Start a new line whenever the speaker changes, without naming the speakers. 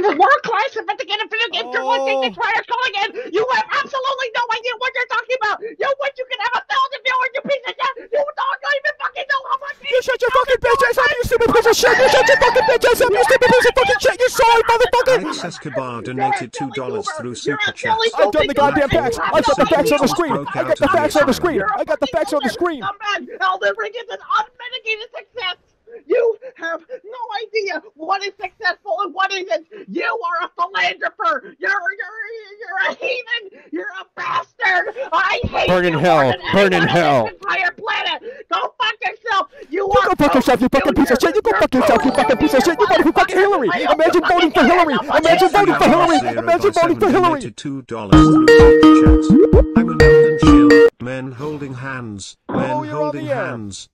This is world-class sophisticated video game journalistic
Oh.
that's why you're calling in. You have absolutely no idea what you're talking about. You wish you could have a thousand viewers, you piece of shit. You don't even fucking know how much.
You shut your fucking bitch ass up, you stupid piece of shit! You shut your fucking bitch ass up, you stupid piece of fucking shit! You saw it, motherfucker!
Alex Escobar donated two dollars through super chat.
I've done the goddamn facts! I've got the facts on the screen! I got the facts on the screen! I got the facts on the screen!
Scumbag! Elden Ring is an unmitigated success. You have no idea what is successful and what isn't. You are a philanderer. You're you're you're a heathen. You're a bastard. I hate
Burn in
you
hell.
more than
Burn in hell.
This entire planet. Go fuck yourself. You,
You
are
go fuck yourself, you fucking piece of shit! You go fuck yourself, you fucking piece of shit! You voted for fucking Hillary! Imagine voting for Hillary! Imagine voting for Hillary! Imagine voting for Hillary!
two dollars through chat. I'm an Elden Shield. Men holding hands. Men
Oh,
holding hands.